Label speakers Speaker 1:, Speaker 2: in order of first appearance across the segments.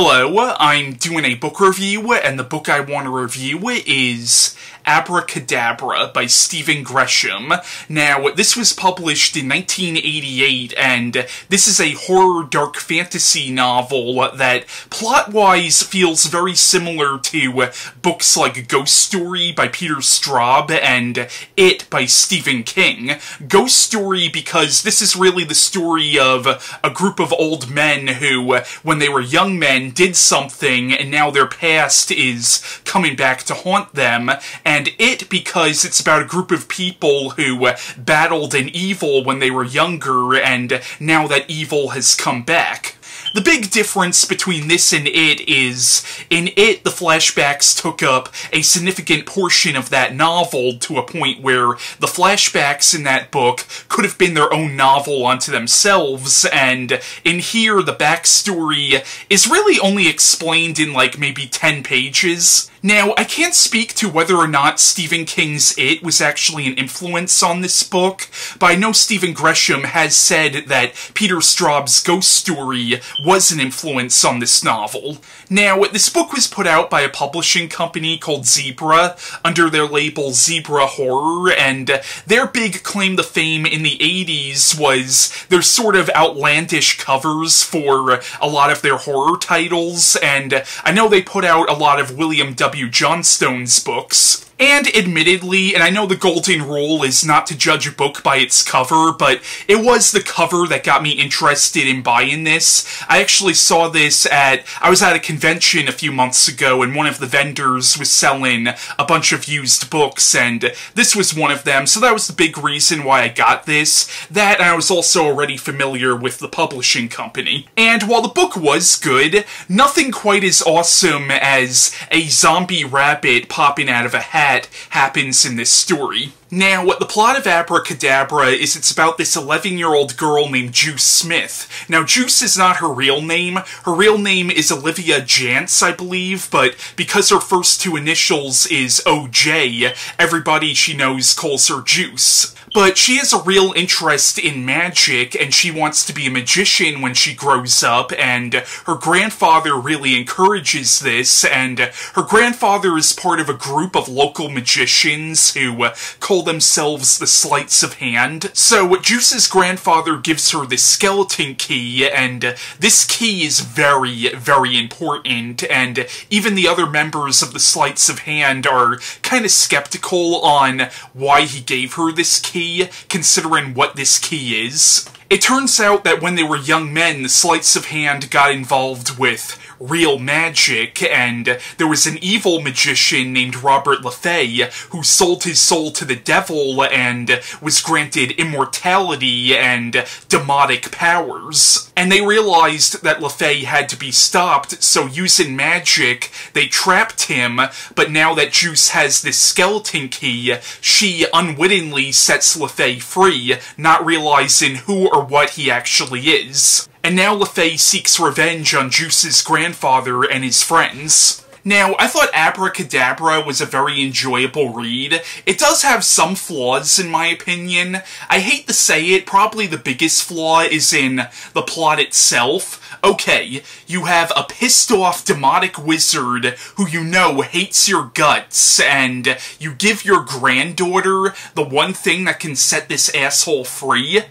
Speaker 1: Hello, I'm doing a book review, and the book I want to review is Abracadabra by Stephen Gresham. Now, this was published in 1988, and this is a horror dark fantasy novel that plot-wise feels very similar to books like Ghost Story by Peter Straub and It by Stephen King. Ghost Story because this is really the story of a group of old men who, when they were young men, did something and now their past is coming back to haunt them, and it because it's about a group of people who uh, battled an evil when they were younger and now that evil has come back. The big difference between this and it is, in it, the flashbacks took up a significant portion of that novel to a point where the flashbacks in that book could have been their own novel unto themselves, and in here, the backstory is really only explained in like maybe 10 pages. Now, I can't speak to whether or not Stephen King's It was actually an influence on this book, but I know Stephen Gresham has said that Peter Straub's Ghost Story was an influence on this novel. Now, this book was put out by a publishing company called Zebra under their label Zebra Horror, and their big claim to fame in the 80s was their sort of outlandish covers for a lot of their horror titles, and I know they put out a lot of William W. W. Johnstone's books. And admittedly, and I know the golden rule is not to judge a book by its cover, but it was the cover that got me interested in buying this. I actually saw this at, I was at a convention a few months ago and one of the vendors was selling a bunch of used books and this was one of them, so that was the big reason why I got this. That I was also already familiar with the publishing company. And while the book was good, nothing quite as awesome as a zombie rabbit popping out of a hat that happens in this story. Now, what the plot of Abracadabra is it's about this 11-year-old girl named Juice Smith. Now, Juice is not her real name. Her real name is Olivia Jantz, I believe, but because her first two initials is OJ, everybody she knows calls her Juice. But she has a real interest in magic, and she wants to be a magician when she grows up, and her grandfather really encourages this, and her grandfather is part of a group of local magicians who call themselves the Sleights of Hand. So Juice's grandfather gives her this skeleton key, and this key is very, very important, and even the other members of the Sleights of Hand are kind of skeptical on why he gave her this key, considering what this key is. It turns out that when they were young men, Sleights of Hand got involved with real magic, and there was an evil magician named Robert LeFey who sold his soul to the devil and was granted immortality and demonic powers. And they realized that LeFey had to be stopped, so using magic, they trapped him, but now that Juice has this skeleton key, she unwittingly sets LeFey free, not realizing who or what he actually is and now LeFey seeks revenge on Juice's grandfather and his friends. Now, I thought Abracadabra was a very enjoyable read. It does have some flaws, in my opinion. I hate to say it, probably the biggest flaw is in the plot itself. Okay, you have a pissed off demonic wizard who you know hates your guts, and you give your granddaughter the one thing that can set this asshole free?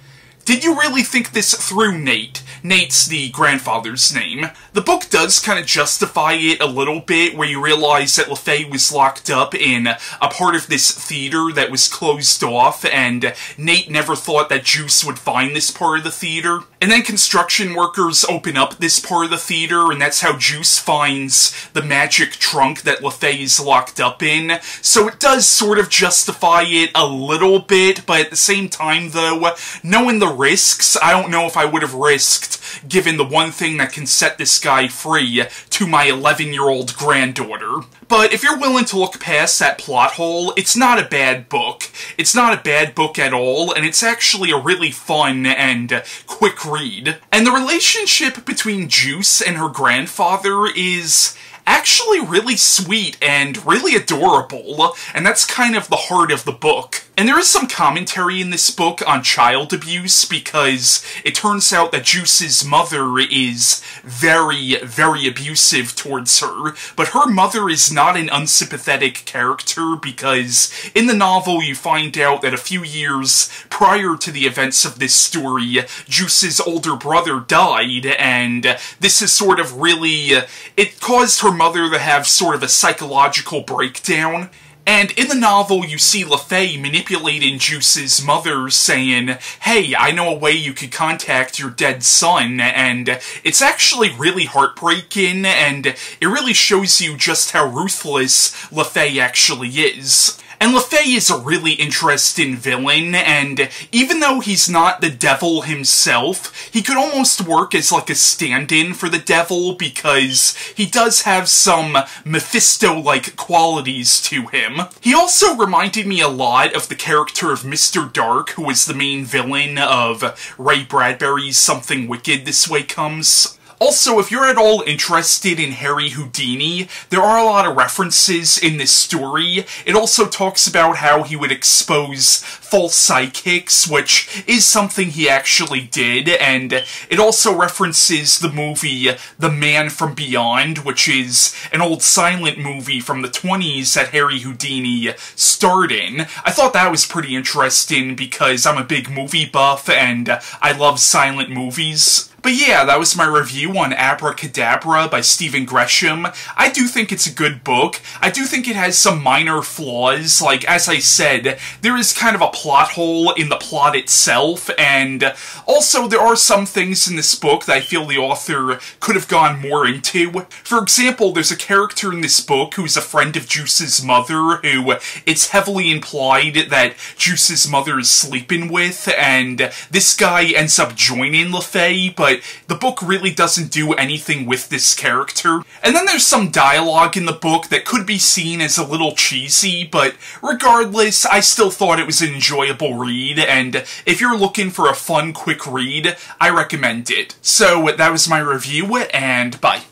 Speaker 1: Did you really think this through, Nate? Nate's the grandfather's name. The book does kind of justify it a little bit, where you realize that LeFey was locked up in a part of this theater that was closed off, and Nate never thought that Juice would find this part of the theater. And then construction workers open up this part of the theater, and that's how Juice finds the magic trunk that LeFey is locked up in. So it does sort of justify it a little bit, but at the same time, though, knowing the risks, I don't know if I would have risked giving the one thing that can set this guy free to my 11-year-old granddaughter. But if you're willing to look past that plot hole, it's not a bad book. It's not a bad book at all, and it's actually a really fun and quick read. And the relationship between Juice and her grandfather is actually really sweet and really adorable, and that's kind of the heart of the book. And there is some commentary in this book on child abuse because it turns out that Juice's mother is very, very abusive towards her, but her mother is not an unsympathetic character because in the novel you find out that a few years prior to the events of this story, Juice's older brother died, and this is sort of really, it caused her mother to have sort of a psychological breakdown. And in the novel, you see LeFey manipulating Juice's mother, saying, Hey, I know a way you could contact your dead son, and it's actually really heartbreaking, and it really shows you just how ruthless LeFey actually is. And LeFey is a really interesting villain, and even though he's not the devil himself, he could almost work as like a stand-in for the devil because he does have some Mephisto-like qualities to him. He also reminded me a lot of the character of Mr. Dark, who was the main villain of Ray Bradbury's Something Wicked This Way Comes. Also, if you're at all interested in Harry Houdini, there are a lot of references in this story. It also talks about how he would expose false psychics, which is something he actually did, and it also references the movie The Man from Beyond, which is an old silent movie from the 20s that Harry Houdini starred in. I thought that was pretty interesting because I'm a big movie buff and I love silent movies. But yeah, that was my review on Abracadabra by Stephen Gresham. I do think it's a good book. I do think it has some minor flaws. Like, as I said, there is kind of a plot hole in the plot itself, and also there are some things in this book that I feel the author could have gone more into. For example, there's a character in this book who's a friend of Juice's mother, who it's heavily implied that Juice's mother is sleeping with, and this guy ends up joining LeFey, but the book really doesn't do anything with this character. And then there's some dialogue in the book that could be seen as a little cheesy, but regardless, I still thought it was an enjoyable read, and if you're looking for a fun, quick read, I recommend it. So that was my review, and bye.